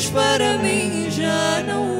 para mim já não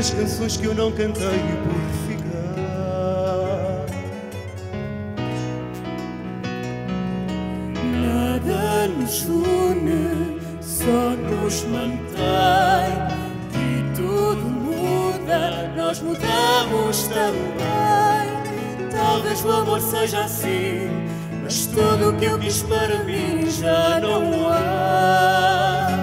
as canções que eu não cantei por ficar. Nada nos une, só nos mantém. E tudo muda, nós mudamos também. Talvez o amor seja assim, mas tudo o que eu quis para mim já não há.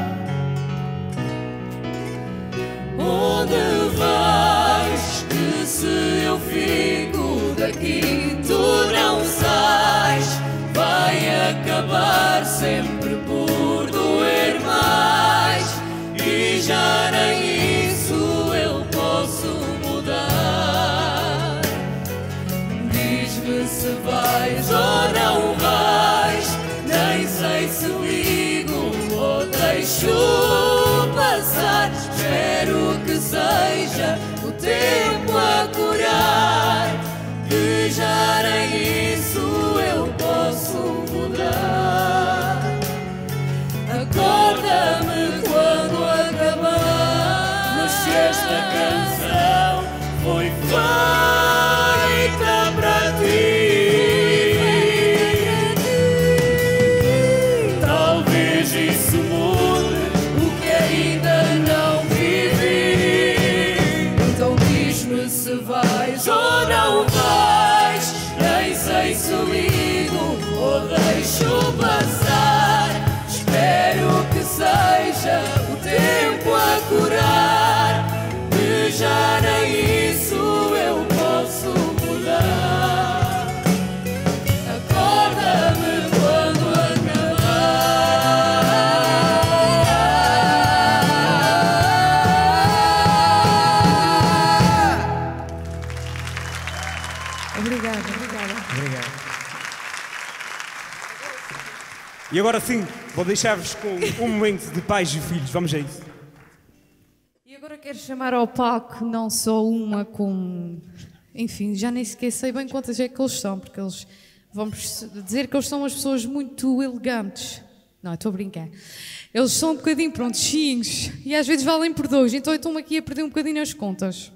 Onde vais? Que se eu fico daqui, tu não sais. Vai acabar sempre por doer mais. E já nem seja o tempo Obrigada. Obrigado. E agora sim, vou deixar-vos com um momento de pais e filhos. Vamos a isso. E agora quero chamar ao palco não só uma com. Enfim, já nem sequer sei bem quantas é que eles são, porque eles vão dizer que eles são umas pessoas muito elegantes. Não, estou a brincar. Eles são um bocadinho prontinhos e às vezes valem por dois, então eu estou-me aqui a perder um bocadinho as contas.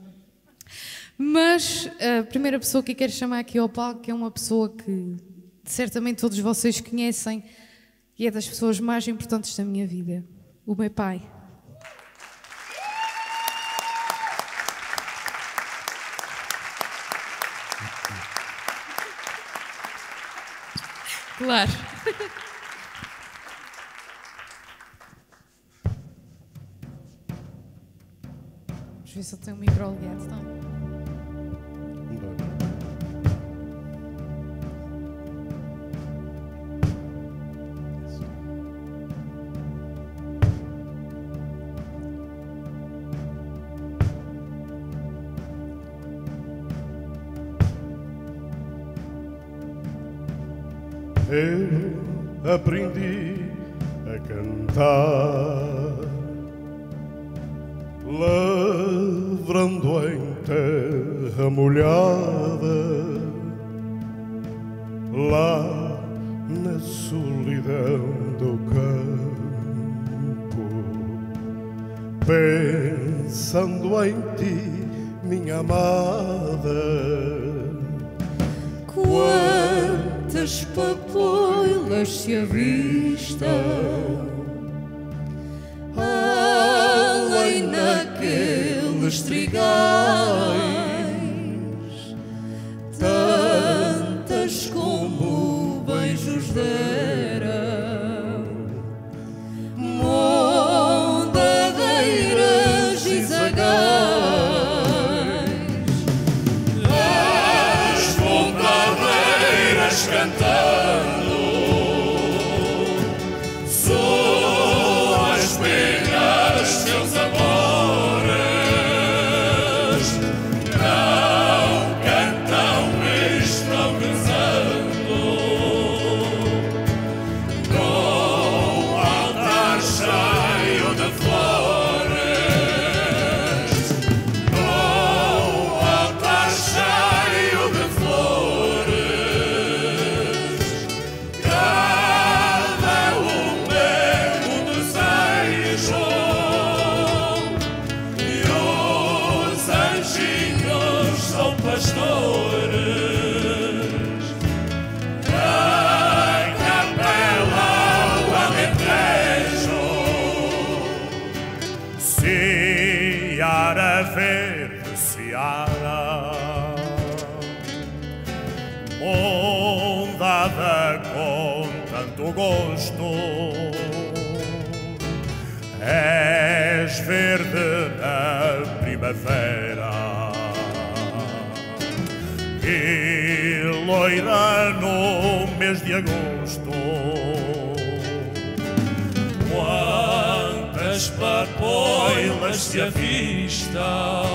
Mas a primeira pessoa que eu quero chamar aqui ao palco é uma pessoa que certamente todos vocês conhecem e é das pessoas mais importantes da minha vida: o meu pai. Claro. Vamos ver se eu tenho o micro ligado. Não. eu aprendi a cantar, lavrando em terra molhada, lá na solidão do campo, pensando em ti, minha amada. Quando das papoilas se avista Além naqueles trigais Tantas como beijos dela. se avista.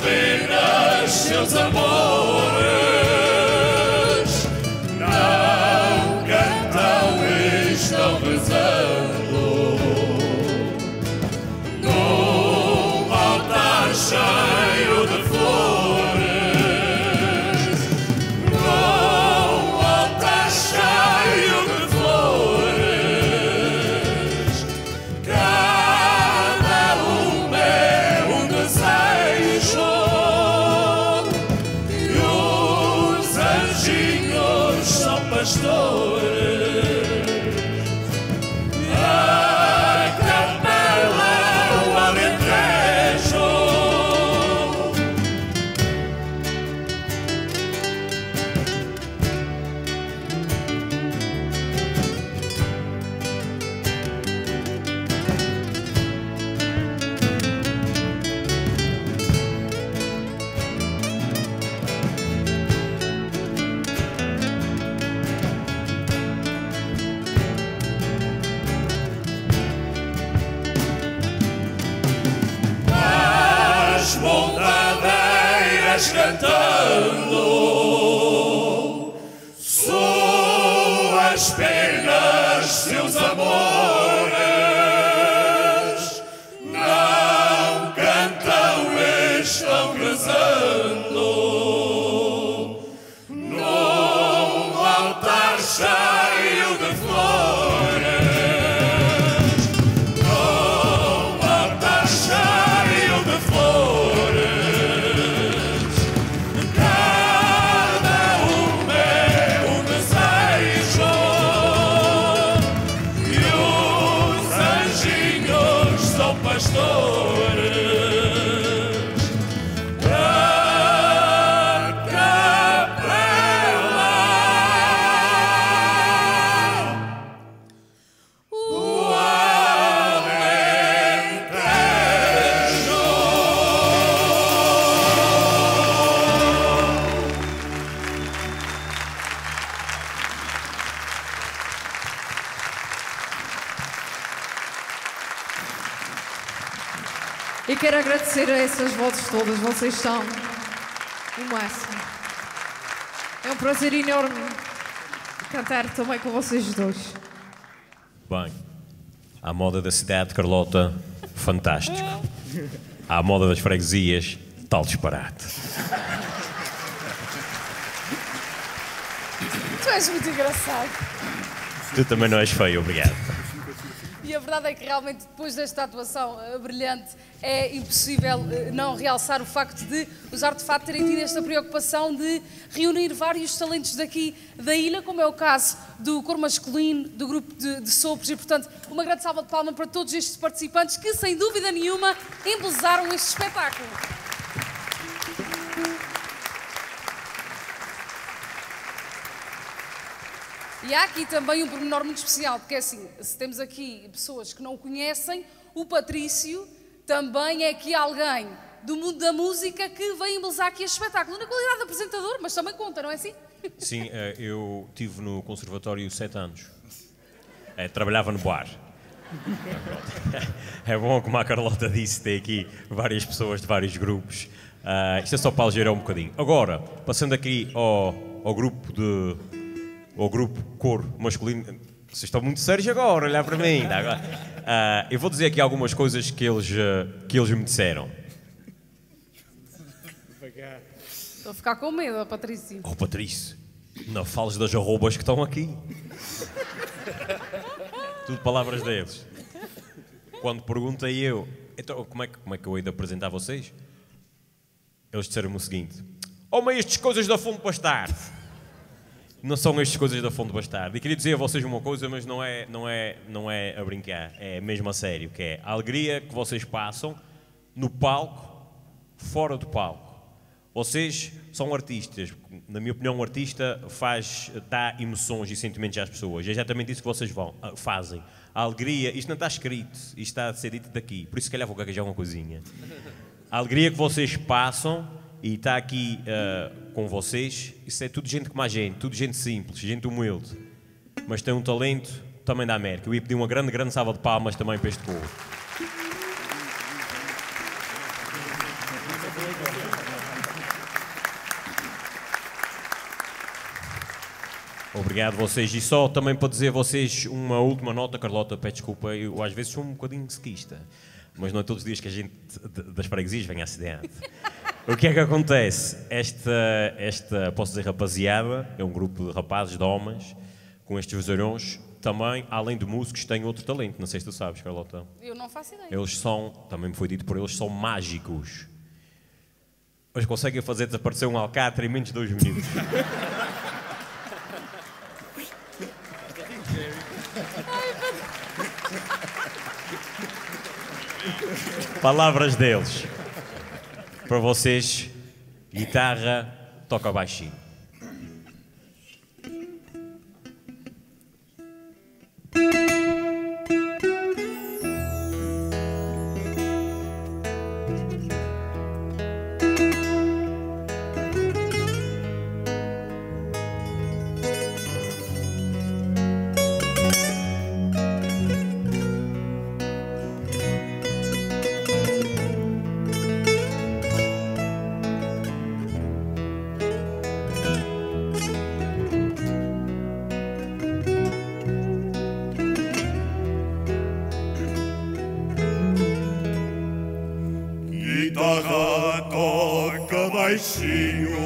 спина, що забор. Agradecer a essas vozes todas, vocês são o máximo. É um prazer enorme cantar também com vocês dois. Bem, à moda da cidade, Carlota, fantástico. À moda das freguesias, tal disparate. Tu és muito engraçado. Tu também não és feio, obrigado. E a verdade é que realmente depois desta atuação eh, brilhante é impossível eh, não realçar o facto de os artefatos terem tido esta preocupação de reunir vários talentos daqui da ilha, como é o caso do cor masculino, do grupo de, de sopros, e portanto uma grande salva de palmas para todos estes participantes que sem dúvida nenhuma embelezaram este espetáculo. E há aqui também um pormenor muito especial, porque é assim, se temos aqui pessoas que não o conhecem, o Patrício também é aqui alguém do mundo da música que vem embelezar aqui este espetáculo, na qualidade de apresentador, mas também conta, não é assim? Sim, eh, eu tive no conservatório sete anos. Eh, trabalhava no bar. É bom, como a Carlota disse, ter aqui várias pessoas de vários grupos. Ah, isto é só para aligerar um bocadinho. Agora, passando aqui ao, ao grupo de. ao grupo cor masculino. Vocês estão muito sérios agora, olhar para mim. Agora, ah, eu vou dizer aqui algumas coisas que eles, ah, que eles me disseram. Estou a ficar com medo, Patrício. Oh Patrício, não fales das arrobas que estão aqui. Tudo palavras deles. Quando perguntei eu, então como é, que, como é que eu hei de apresentar vocês? Eles disseram-me o seguinte: Oh, mas estas coisas da Fundo Bastardo. Não são estas coisas da Fundo Bastardo. E queria dizer a vocês uma coisa, mas não é, não é, não é a brincar, é mesmo a sério, que é a alegria que vocês passam no palco, fora do palco. Vocês são artistas. Na minha opinião, um artista faz, dá emoções e sentimentos às pessoas. É exatamente isso que vocês vão, ah, fazem. A alegria, isto não está escrito, isto está a ser dito daqui. Por isso, se calhar, vou gaguejar uma coisinha. A alegria que vocês passam e está aqui ah, com vocês, isso é tudo gente como a gente, tudo gente simples, gente humilde. Mas tem um talento também da América. Eu ia pedir uma grande, grande salva de palmas também para este povo. Obrigado vocês. E só também para dizer a vocês uma última nota, Carlota, peço desculpa, eu às vezes sou um bocadinho sequista, mas não é todos os dias que a gente das freguesias vem a acidente. O que é que acontece? Esta, esta, posso dizer rapaziada, é um grupo de rapazes, de homens, com estes vozeirões, também, além de músicos, têm outro talento, não sei se tu sabes, Carlota. Eu não faço ideia. Eles são, também me foi dito por eles, são mágicos. Eles conseguem fazer desaparecer um alcatra em menos de dois minutos. Palavras deles. Para vocês, guitarra, toca baixinho. Toca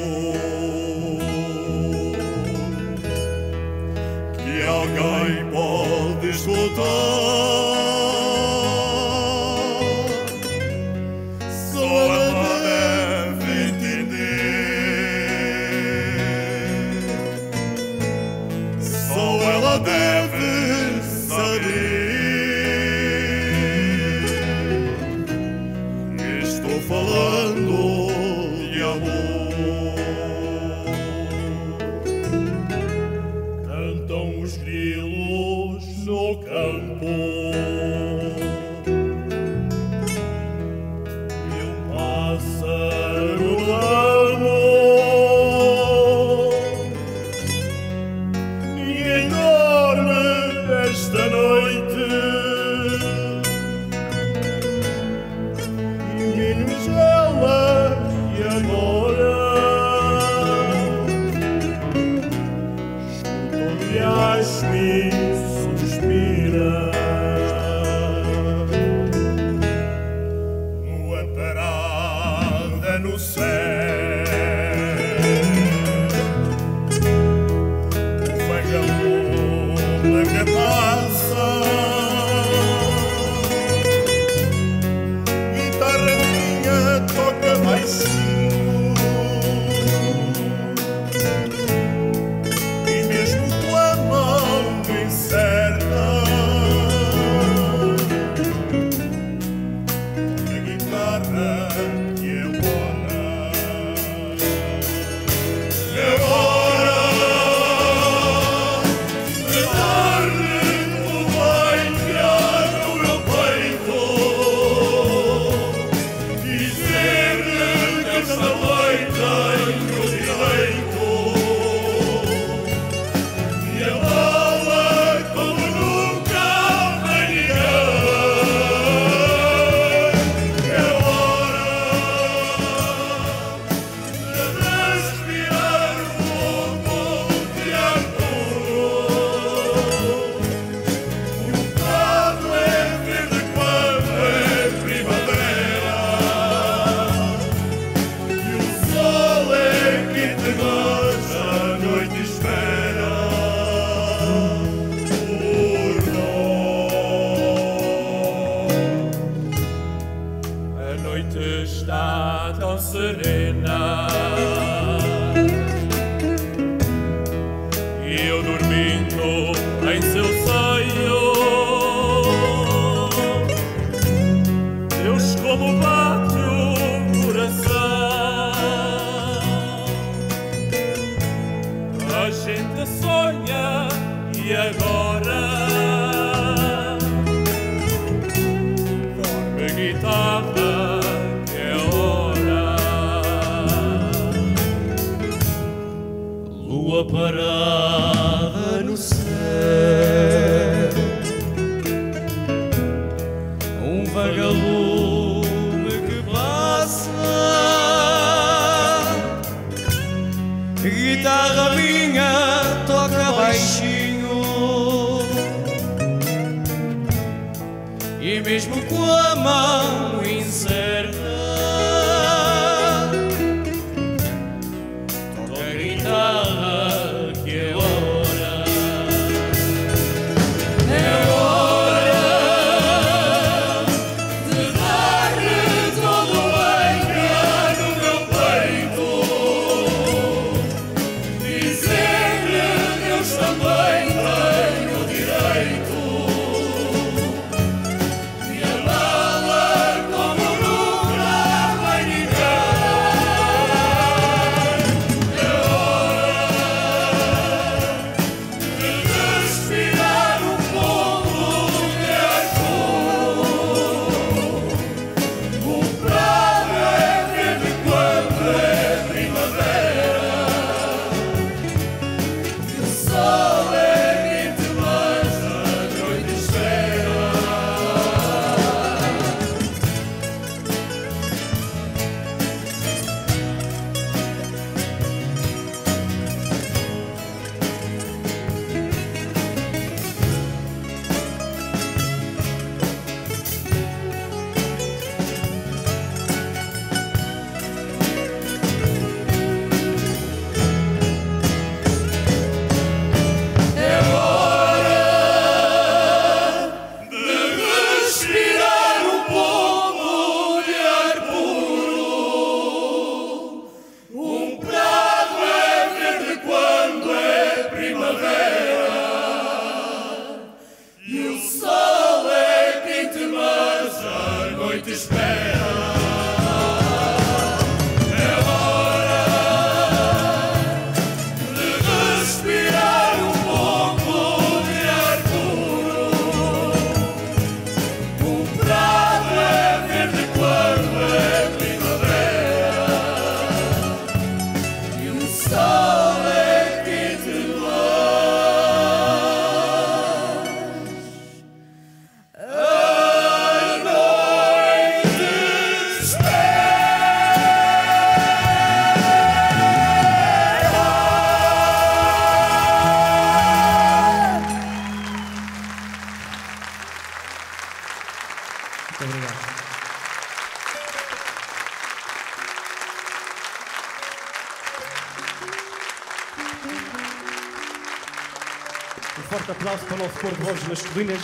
aplauso para o nosso cor de vozes masculinas.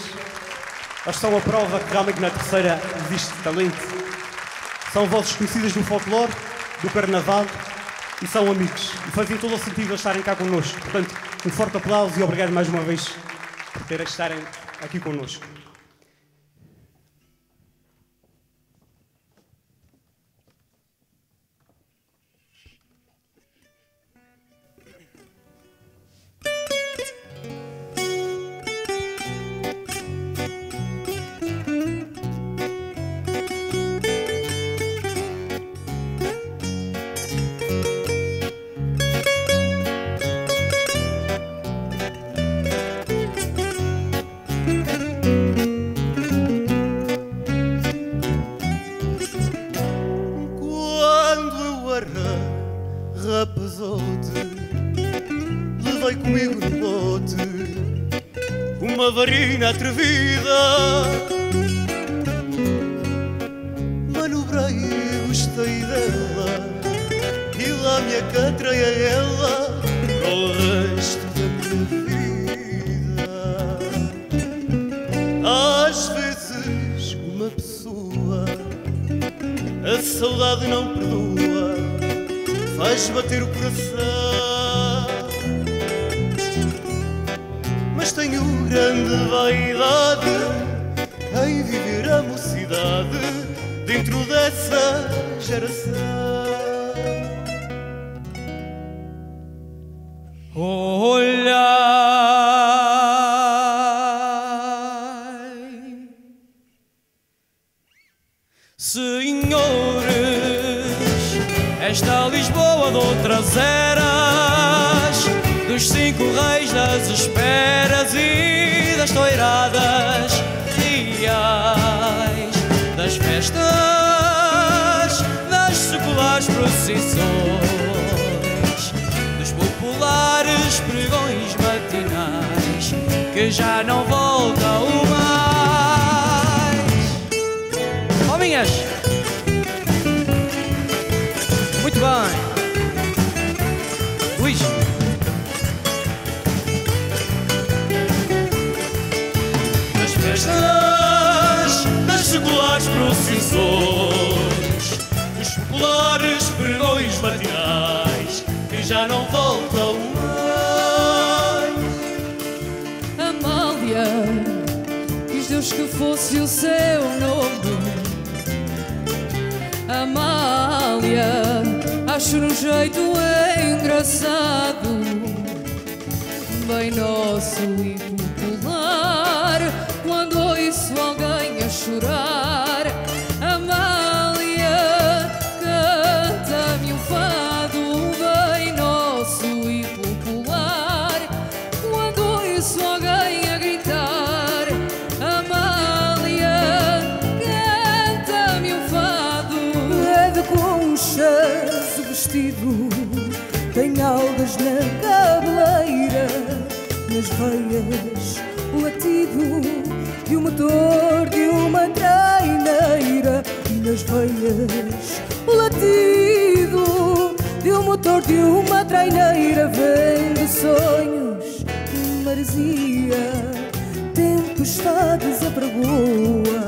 Elas são a prova que realmente na terceira existe talento. São vozes conhecidas do folclore, do carnaval e são amigos. E fazia todo o sentido estarem cá connosco. Portanto, um forte aplauso e obrigado mais uma vez por terem estarem aqui connosco. Senhores, esta Lisboa de outras eras, dos cinco reis das esperas e das toiradas reais, das festas, das seculares procissões dos populares pregões matinais que já não voltam procissões, dos populares pregões matinais que já não voltam mais. Amália, quis Deus que fosse o seu nome. Amália, acho um jeito engraçado, bem nosso e popular. Quando ouço alguém a chorar, nas veias o latido de um motor de uma traineira, e nas veias o latido de um motor de uma traineira. Vem de sonhos de maresia, tempestades apregoa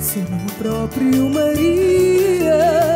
seu nome próprio Maria,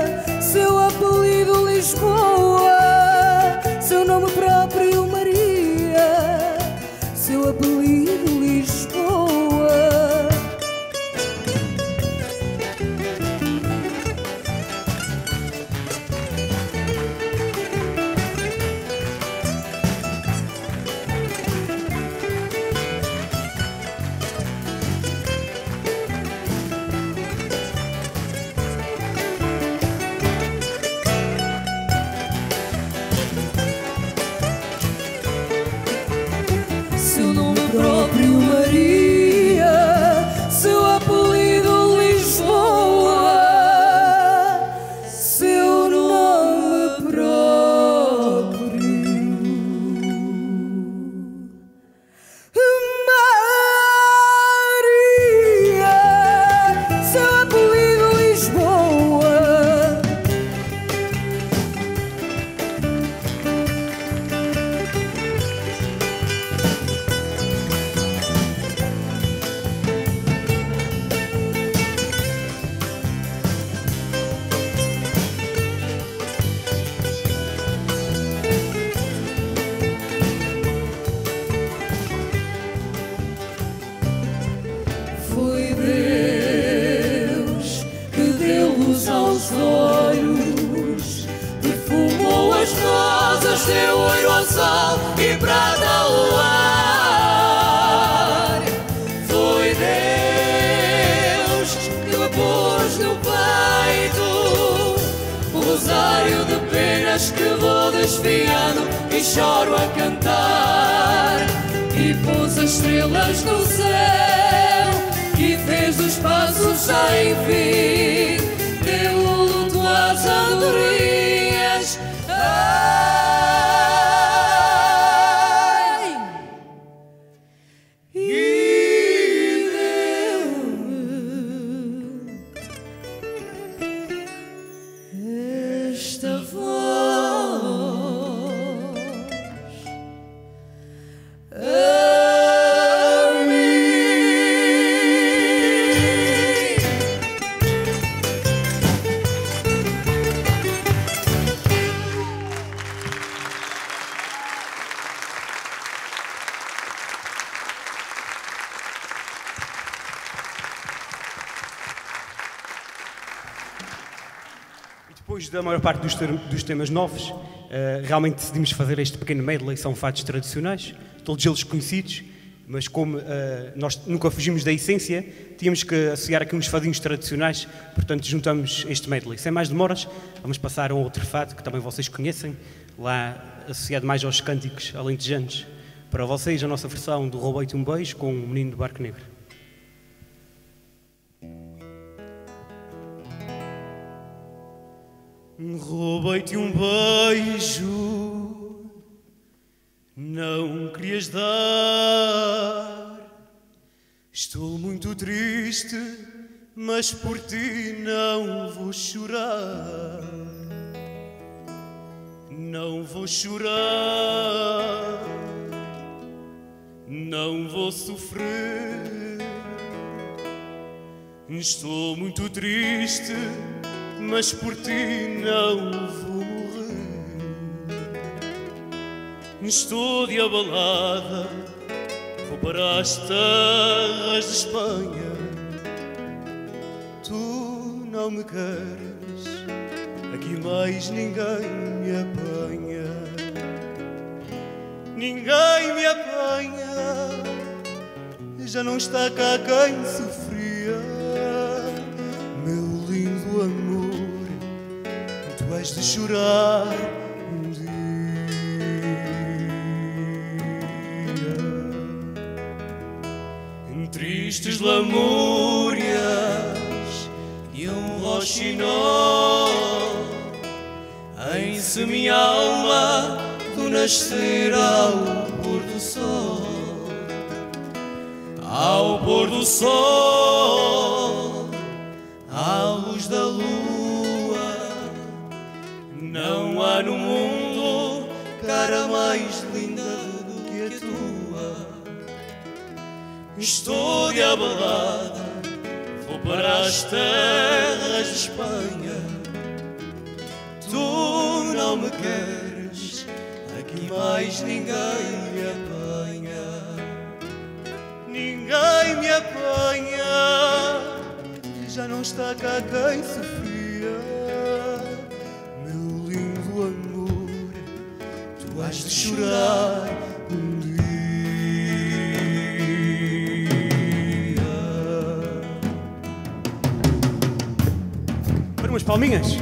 Da maior parte dos, dos temas novos, eh, realmente decidimos fazer este pequeno medley, são fatos tradicionais, todos eles conhecidos, mas como eh, nós nunca fugimos da essência, tínhamos que associar aqui uns fadinhos tradicionais, portanto juntamos este medley. Sem mais demoras, vamos passar a um outro fado que também vocês conhecem, lá associado mais aos cânticos alentejanos. Para vocês, a nossa versão do Roubei-te um Beijo com o Menino do Barco Negro. Roubei-te um beijo, não querias dar. Estou muito triste, mas por ti não vou chorar. Não vou chorar, não vou sofrer. Estou muito triste, mas por ti não Estou de abalada, vou para as terras de Espanha. Tu não me queres, aqui mais ninguém me apanha. Ninguém me apanha, já não está cá quem sofria. Meu lindo amor, tu has de chorar tristes lamúrias e um roxinol, em minha alma do nascer ao pôr do sol. Ao pôr do sol, Estou de abalada, vou para as terras de Espanha. Tu não me queres, aqui mais ninguém me apanha. Ninguém me apanha, já não está cá quem sofria. Meu lindo amor, tu has de chorar palminhas.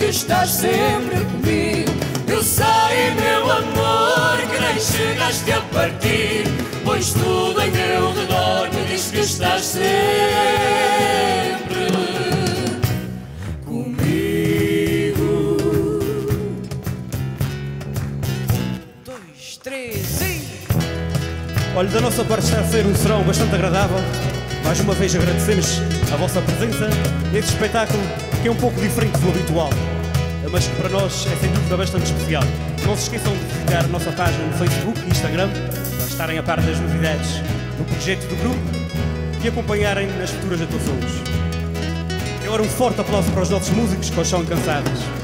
Que estás sempre comigo Eu sei, meu amor, que nem chegaste a partir Pois tudo em meu redor me diz que estás sempre comigo Dois, três e. Olha, da nossa parte está a ser um serão bastante agradável. Mais uma vez agradecemos a vossa presença neste espetáculo que é um pouco diferente do habitual, mas que para nós é sem dúvida bastante especial. Não se esqueçam de visitar a nossa página no Facebook e Instagram para estarem a par das novidades do projeto do grupo e acompanharem nas futuras atuações. Agora um forte aplauso para os nossos músicos que hoje são cansados.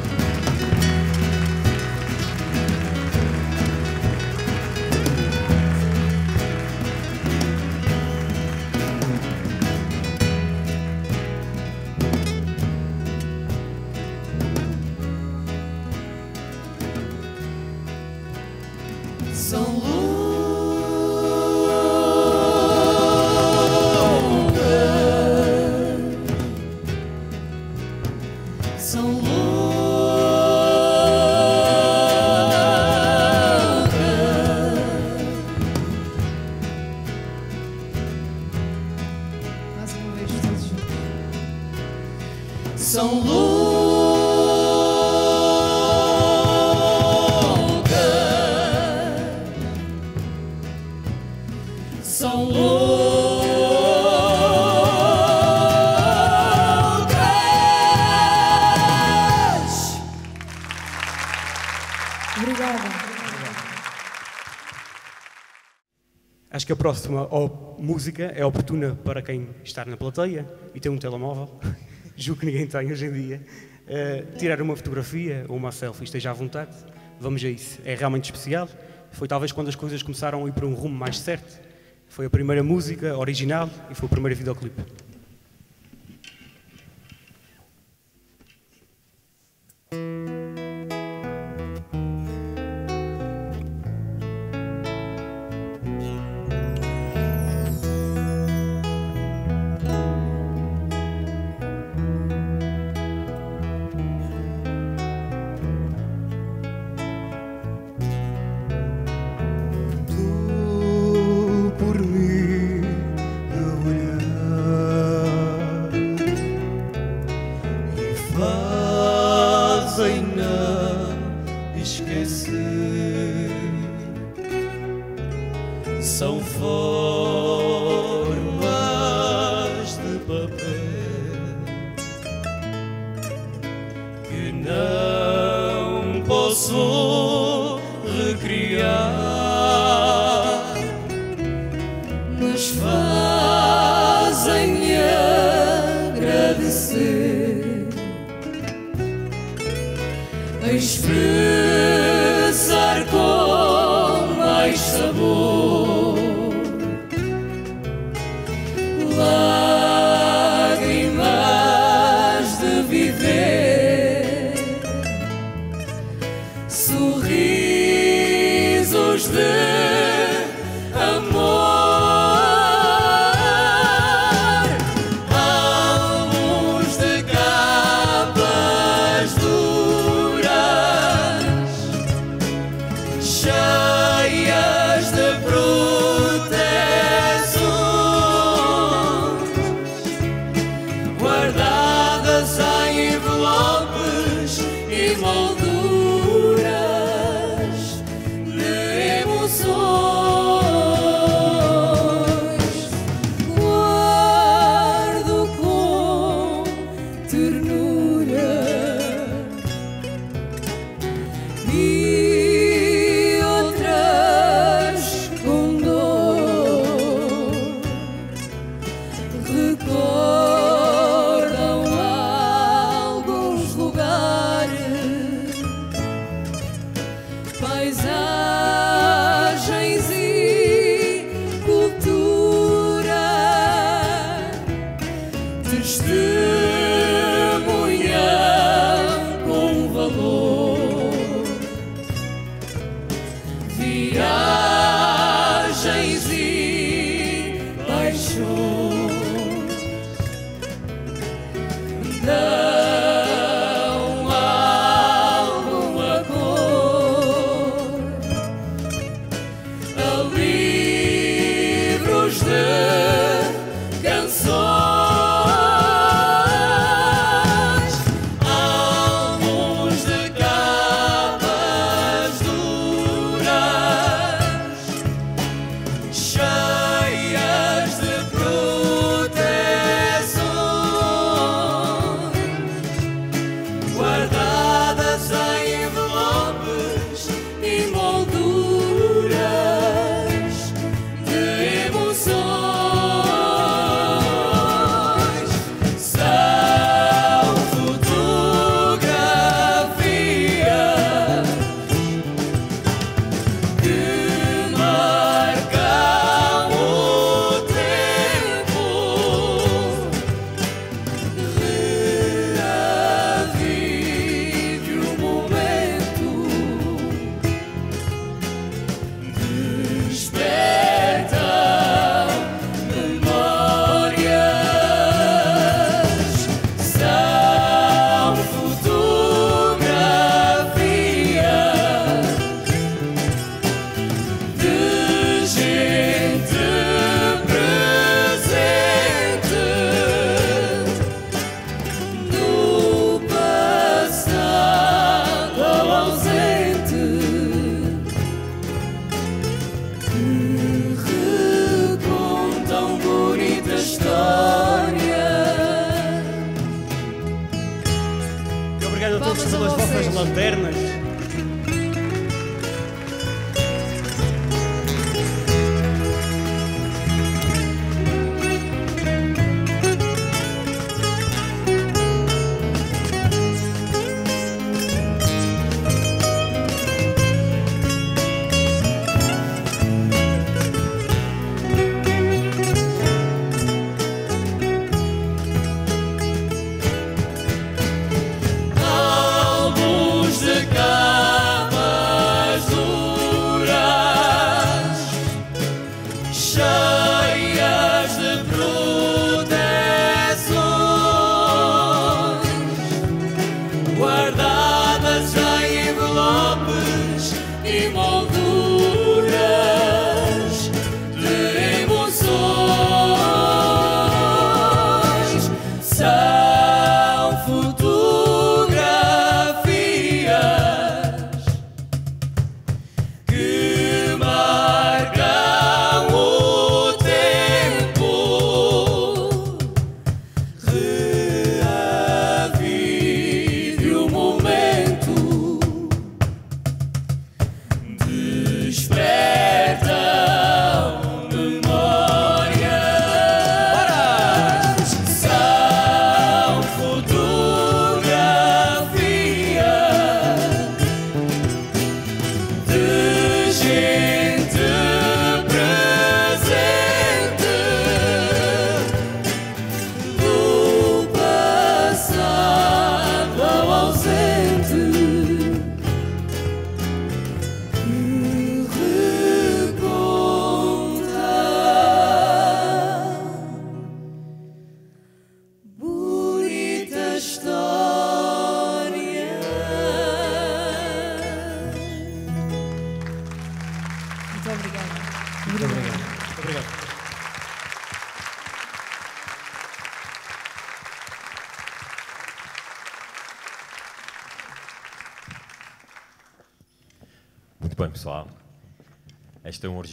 Acho que a próxima música é oportuna para quem está na plateia e tem um telemóvel, julgo que ninguém tem hoje em dia, eh, tirar uma fotografia ou uma selfie, esteja à vontade, vamos a isso. É realmente especial, foi talvez quando as coisas começaram a ir para um rumo mais certo, foi a primeira música original e foi o primeiro videoclipe. E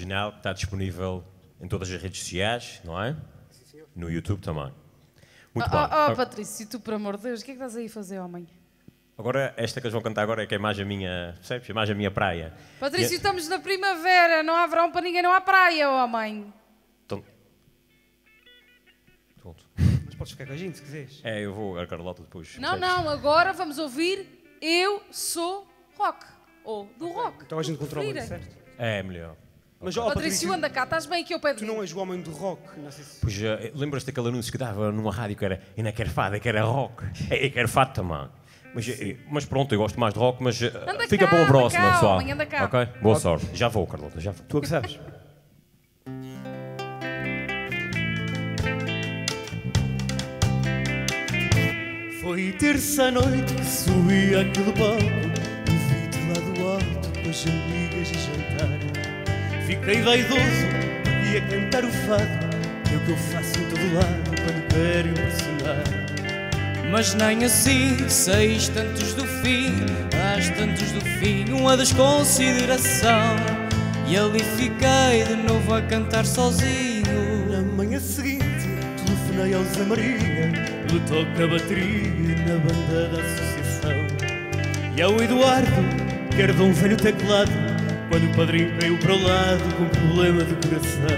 original que está disponível em todas as redes sociais, não é? No YouTube também. Muito bem. Oh, oh, Patrício, tu, por amor de Deus, o que é que estás aí a fazer, homem? Agora, esta que eles vão cantar agora é que é mais a minha, percebes? É mais a minha praia. Patrício, E- estamos na primavera, não há verão para ninguém, não há praia, homem. Então- Pronto. Mas podes ficar com a gente se quiseres. É, eu vou a Carlota depois. Não, percebes? não, agora vamos ouvir Eu Sou Rock. Ou do rock. Então a gente controla certo? É melhor. Mas, ó, Patrício, anda cá, estás bem aqui ao pé de Tu mim. não és o homem do rock, não sei se... Pois, eh, lembras-te daquele anúncio que dava numa rádio que era Eu não quero fado, eu quero rock. É, Eu quero fado também. Mas, eh, mas pronto, eu gosto mais de rock, mas eh, Anda fica cá, para uma anda próxima, cá, pessoal. homem, anda cá. Ok? Boa sorte. Já vou, Carlota, já vou. Tu é que sabes. Foi terça-noite que subi àquele palco E vi-te lá do alto com as amigas a jantar Fiquei vaidoso e a cantar o fado é o que eu faço em todo lado quando quero impressionar Mas nem assim, seis tantos do fim, às tantos do fim, uma desconsideração. E ali fiquei de novo a cantar sozinho. Na manhã seguinte telefonei ao Zé Maria Ele toca a bateria na banda da associação E ao Eduardo, que de um velho teclado Quando o padrinho caiu para o lado com problema de coração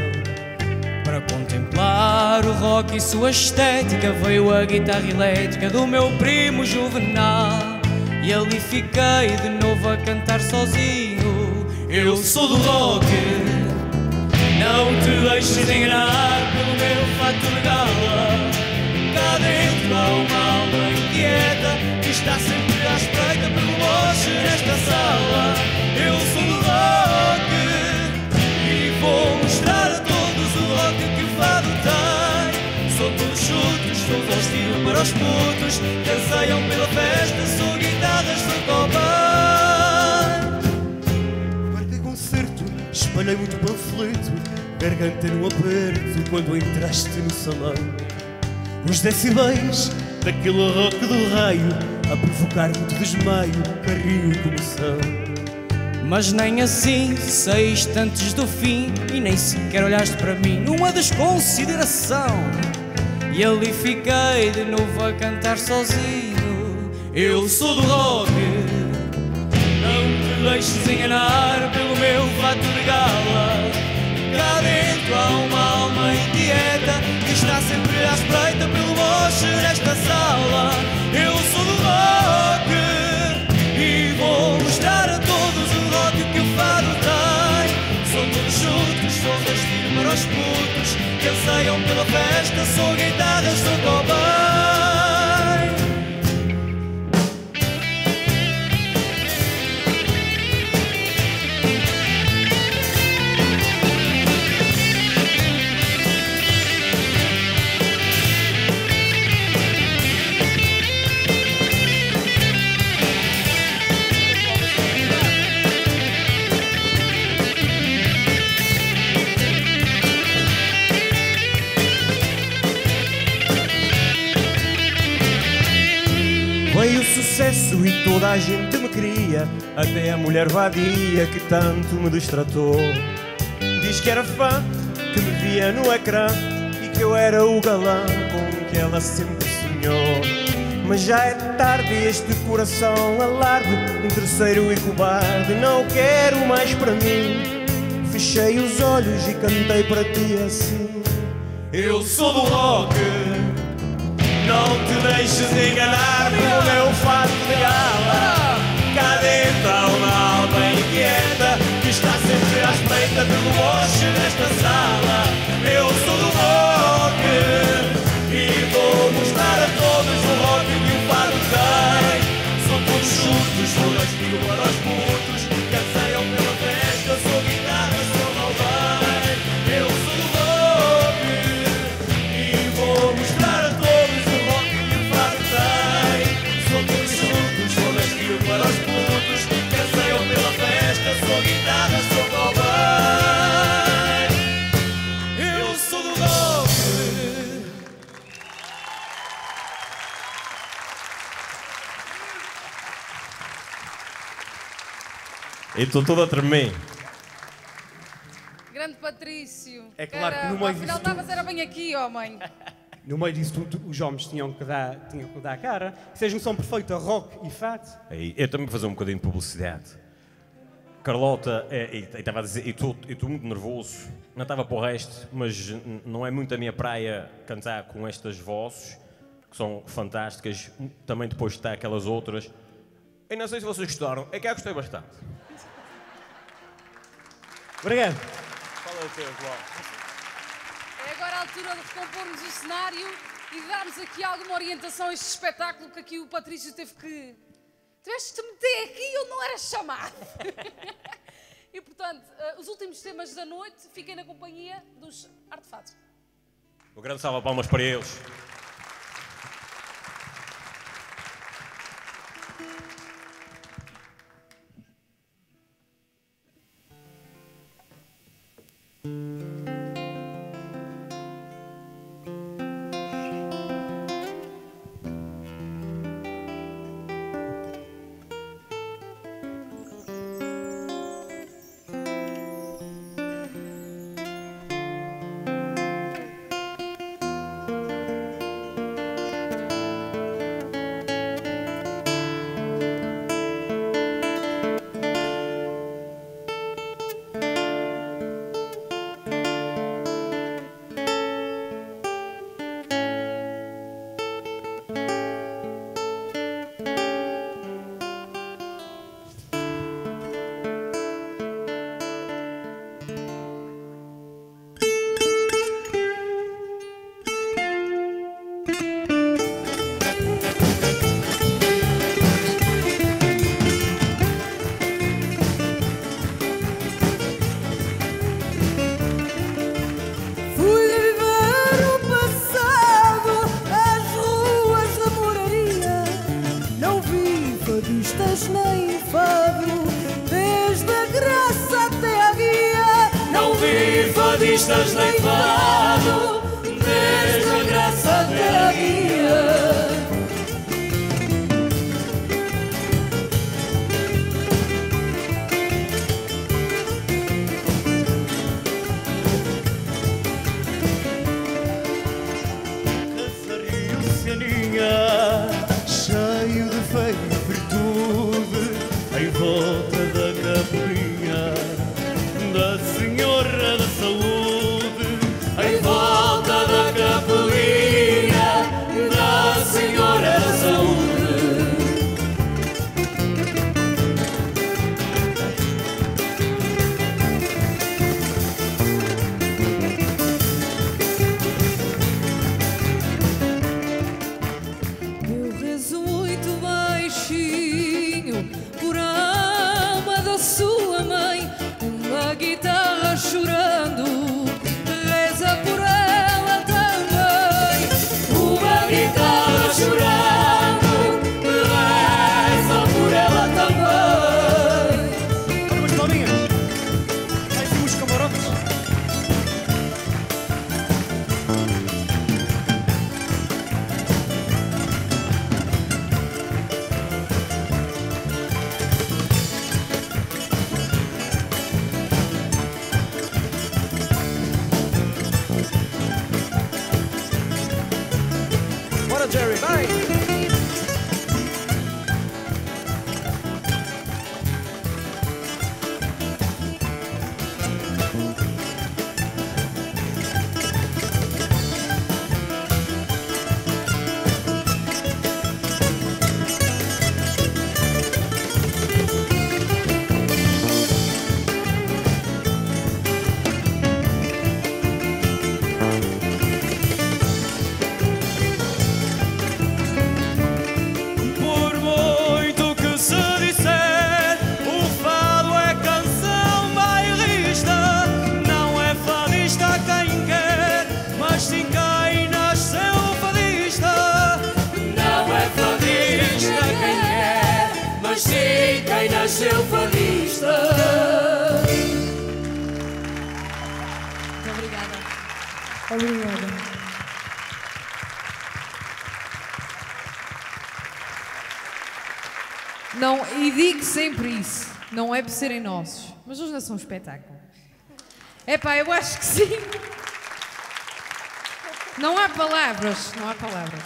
Para contemplar o rock e sua estética, veio a guitarra elétrica do meu primo Juvenal. E ali fiquei de novo a cantar sozinho. Eu sou do rock. Não te deixes enganar pelo meu fato de gala Cá dentro há uma alma inquieta Que está sempre à espreita pelo moche nesta sala Do para os putos anseiam pela festa, sou guitarras, sou copain Marquei concerto, espalhei muito panfleto Garganta no aperto quando entraste no salão. Os decibéis daquele rock do raio A provocar muito desmaio, carrinho e comoção Mas nem assim seis tantos do fim E nem sequer olhaste para mim numa desconsideração. E ali fiquei de novo a cantar sozinho. Eu sou do rock. Não te deixes enganar pelo meu fato de gala. Cá dentro há uma alma inquieta Que está sempre à espreita pelo moche nesta sala. Eu destino para os putos Que anseiam pela festa, sou guitarra, sou cobain a gente me queria Até a mulher vadia que tanto me distratou Diz que era fã, que me via no ecrã E que eu era o galã com que ela sempre sonhou. Mas já é tarde este coração alarde Interesseiro e cobarde Não quero mais para mim. Fechei os olhos e cantei para ti assim. Eu sou do rock Não te deixes enganar pelo meu fato de gala. Cá dentro há uma alma inquieta Que está sempre à espreita pelo moche nesta sala. Eu sou do rock E vou mostrar a todos o rock que o fado tem. São todos chutos, todas tiro estou todo a tremer. Grande Patrício. É claro que no meio disso estavas era bem aqui, homem. No meio disso tudo, os homens tinham que dar, tinham que dar a cara. Isso é junção perfeita, rock e fat. Aí, eu também vou fazer um bocadinho de publicidade. Carlota, é, e e estava a dizer, e estou e muito nervoso, não estava para o resto, mas não é muito a minha praia cantar com estas vozes, que são fantásticas, também depois está aquelas outras. Eu não sei se vocês gostaram, é que eu gostei bastante. Obrigado. Qual é o teu, João? É agora a altura de recompormos o cenário e de darmos aqui alguma orientação a este espetáculo que aqui o Patrício teve que. Tiveste de meter aqui e eu não era chamado. e portanto, eh, os últimos temas da noite fiquem na companhia dos artefatos. Um grande salva palmas para eles. estas fadista. Muito obrigada. Obrigada. Não, e digo sempre isso. Não é por serem nossos, mas hoje não são um espetáculo. É pá, eu acho que sim. Não há palavras, não há palavras.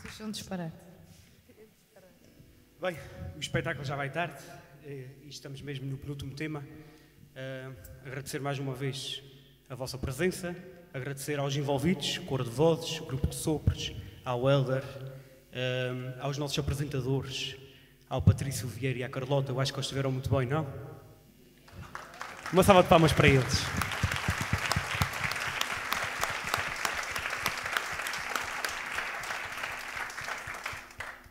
Vocês são disparate. Bem, espetáculo já vai tarde eh, e estamos mesmo no penúltimo tema. Uh, agradecer mais uma vez a vossa presença, agradecer aos envolvidos, cor de vozes, grupo de sopros, ao Helder, uh, aos nossos apresentadores, ao Patrício Vieira e à Carlota. Eu acho que eles estiveram muito bem, não? Uma salva de palmas para eles.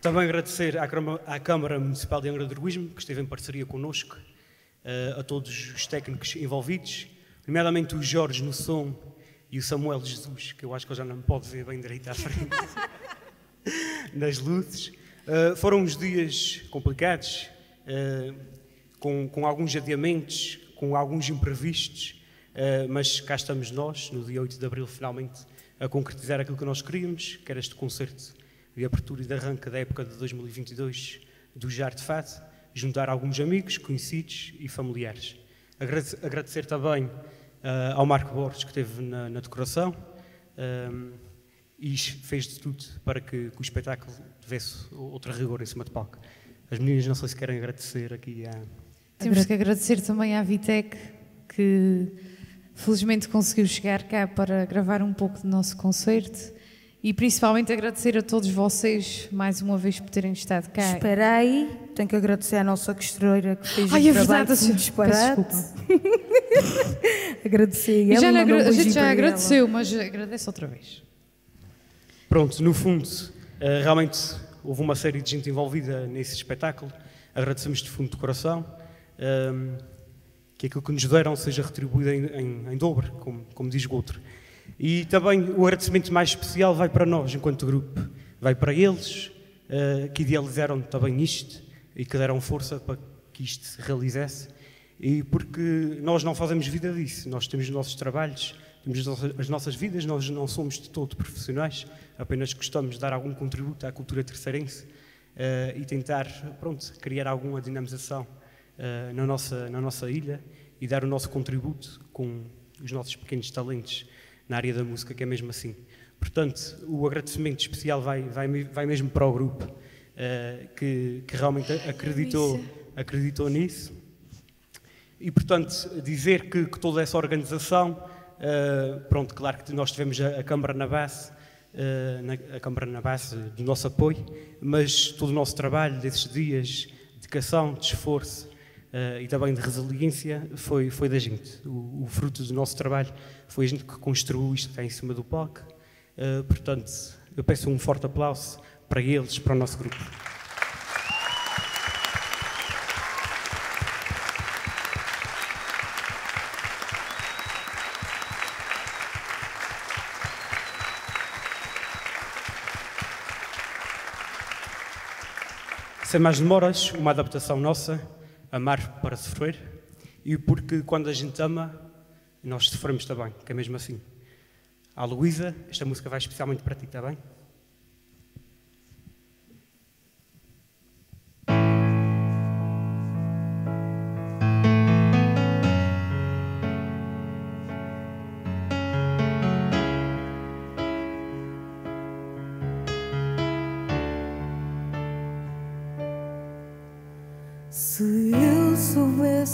Também agradecer à Câmara, Municipal de Angra do Heroísmo, que esteve em parceria connosco, uh, a todos os técnicos envolvidos, nomeadamente o Jorge no som e o Samuel Jesus, que eu acho que ele já não me pode ver bem direito à frente, nas luzes. Uh, foram uns dias complicados, uh, com, com, alguns adiamentos, com alguns imprevistos, mas cá estamos nós, no dia 8 de Abril, finalmente, a concretizar aquilo que nós queríamos, que era este concerto de abertura e de arranque da época de 2022 do Jar de Fado, juntar alguns amigos, conhecidos e familiares. Agradecer também uh, ao Marco Borges, que esteve na, na decoração um, e fez de tudo para que, que, o espetáculo tivesse outra rigor em cima de palco. As meninas não sei se querem agradecer aqui a... Temos que agradecer também à Vitec, que felizmente conseguiu chegar cá para gravar um pouco do nosso concerto e principalmente agradecer a todos vocês mais uma vez por terem estado cá. Espera aí, tenho que agradecer à nossa costureira que fez Ai, o é trabalho verdade, de disparate. agradecer E ela. já um agra- a gente já agradeceu, mas agradece outra vez. Pronto, no fundo, eh, realmente houve uma série de gente envolvida nesse espetáculo. Agradecemos de fundo de coração ehm, que aquilo que nos deram seja retribuído em, em, em dobro, como, como diz o outro. E também o agradecimento mais especial vai para nós, enquanto grupo. Vai para eles, eh, que idealizaram também isto e que deram força para que isto se realizasse. E porque nós não fazemos vida disso, nós temos os nossos trabalhos, temos as nossas- as nossas vidas, nós não somos de todo profissionais, apenas gostamos de dar algum contributo à cultura terceirense eh, e tentar, pronto, criar alguma dinamização eh, na, nossa, na nossa ilha e dar o nosso contributo com os nossos pequenos talentos na área da música, que é mesmo assim. Portanto, o agradecimento especial vai, vai, vai mesmo para o grupo eh, que, que realmente acreditou, acreditou nisso. E, portanto, dizer que, que toda essa organização, eh, pronto, claro que nós tivemos a, a Câmara na base, eh, na- a Câmara na base do nosso apoio, mas todo o nosso trabalho desses dias, dedicação, de esforço eh, e também de resiliência foi, foi da gente. O, o fruto do nosso trabalho foi a gente que construiu isto cá em cima do palco. Eh, portanto, eu peço um forte aplauso para eles, para o nosso grupo. Sem mais demoras, uma adaptação nossa, Amar para Sofrer, e porque quando a gente ama, nós sofremos também, que é mesmo assim. À Luísa, esta música vai especialmente para ti, está bem?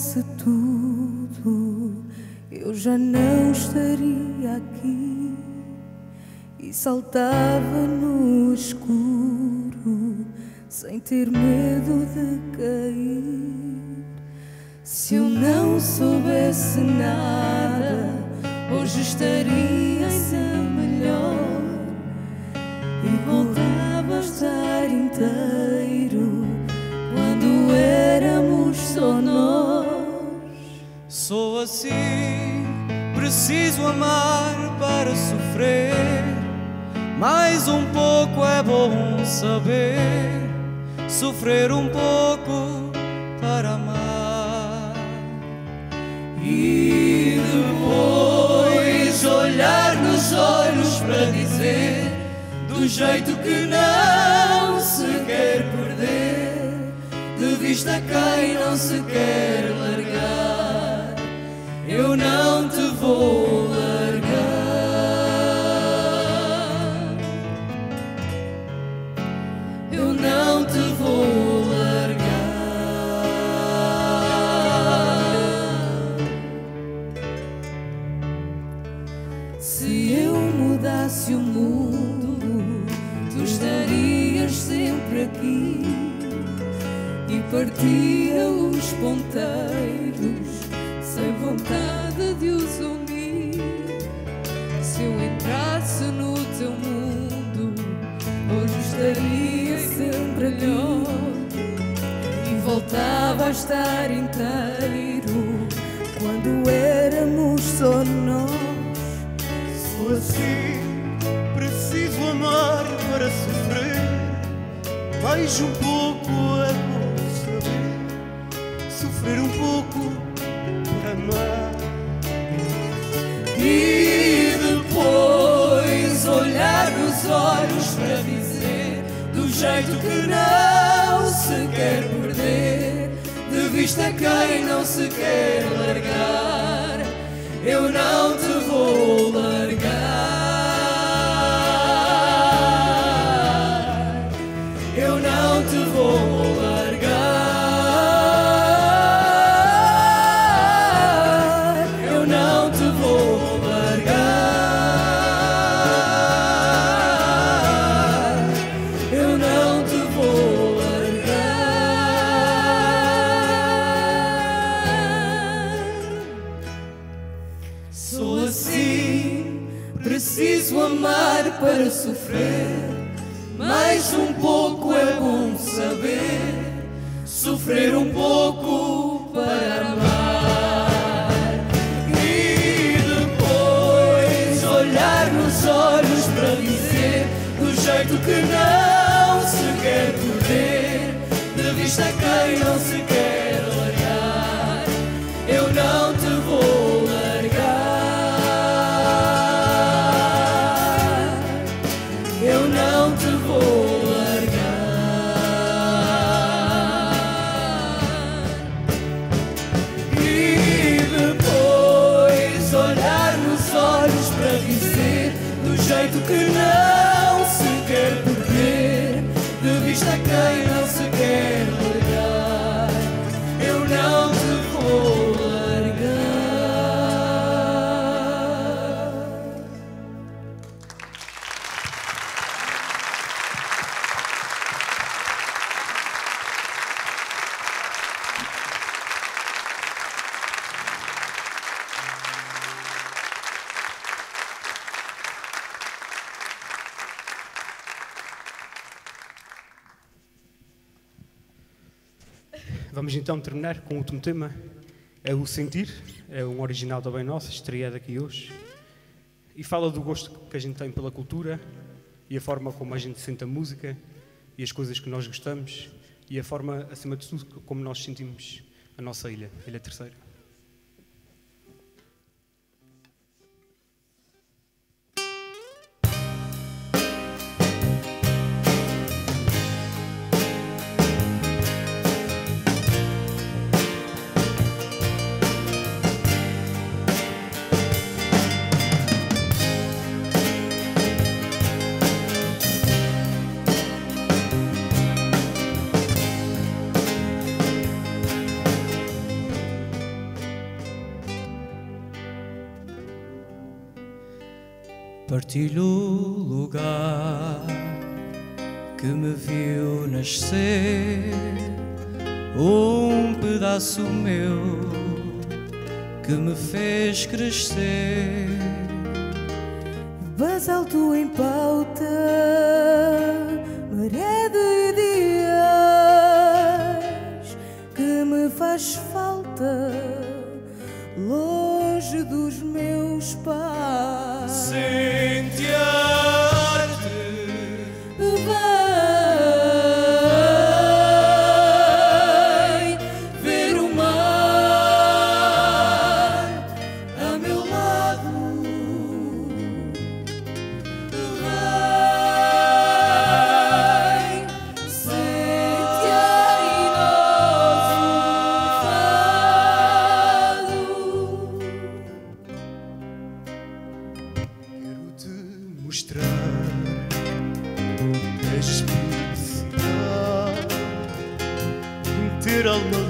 Soubesse tudo, eu já não estaria aqui e saltava no escuro sem ter medo de cair. Se eu não soubesse nada, hoje estaria ainda assim, preciso amar para sofrer. Mais um pouco é bom saber, sofrer um pouco para amar. E depois olhar nos olhos para dizer do jeito que não se quer perder. Devia vista quem não se quer largar. Eu não te vou largar. Eu não te vou largar. Se eu mudasse o mundo, tu estarias sempre aqui e partia os ponteiros estar inteiro quando éramos só nós. Sou assim, preciso amar para sofrer. Mais um pouco é bom saber. Sofrer um pouco para amar. E depois olhar nos olhos para dizer do jeito que não se quer perder, de vista quem não se quer largar. Eu não te vou largar. Vamos então terminar com o último tema. É o Sentir, é um original também nosso, estreado aqui hoje. E fala do gosto que a gente tem pela cultura e a forma como a gente sente a música e as coisas que nós gostamos e a forma, acima de tudo, como nós sentimos a nossa ilha, a Ilha Terceira. Crescer. Ter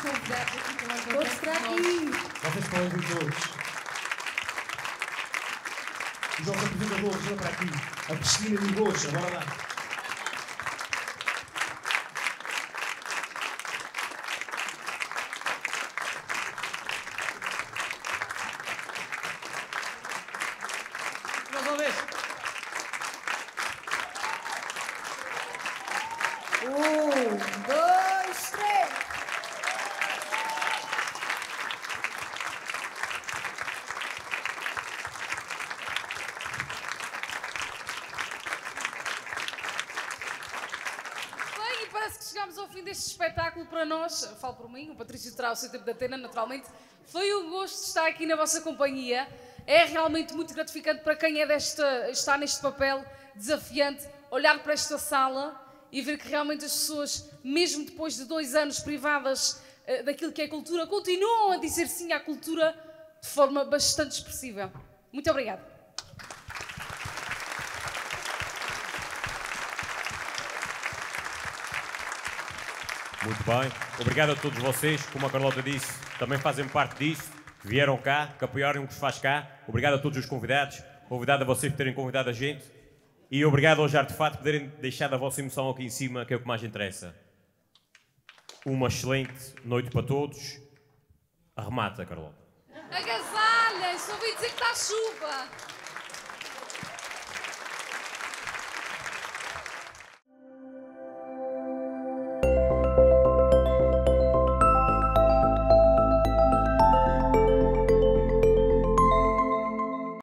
os convidados aqui vão Todos para aqui. Vocês podem vir todos. Os nossos apresentadores, para aqui. A piscina de gosto, bora lá. Mais uma vez. Um, dois, três. Bem, e parece que deste espetáculo para nós. Falo por mim, o Patrício terá o seu tempo de antena, naturalmente. Foi um gosto estar aqui na vossa companhia. É realmente muito gratificante para quem é desta, está neste papel desafiante, olhar para esta sala e ver que realmente as pessoas, mesmo depois de dois anos privadas eh, daquilo que é cultura, continuam a dizer sim à cultura de forma bastante expressiva. Muito obrigada. Muito bem. Obrigado a todos vocês. Como a Carlota disse, também fazem parte disso, vieram cá, que apoiaram o que se faz cá. Obrigado a todos os convidados. Obrigado a vocês por terem convidado a gente. E obrigado aos Artefato por terem deixado a vossa emoção aqui em cima, que é o que mais interessa. Uma excelente noite para todos. Arremata, Carlota. Agasalhem, só ouvi dizer que está chuva.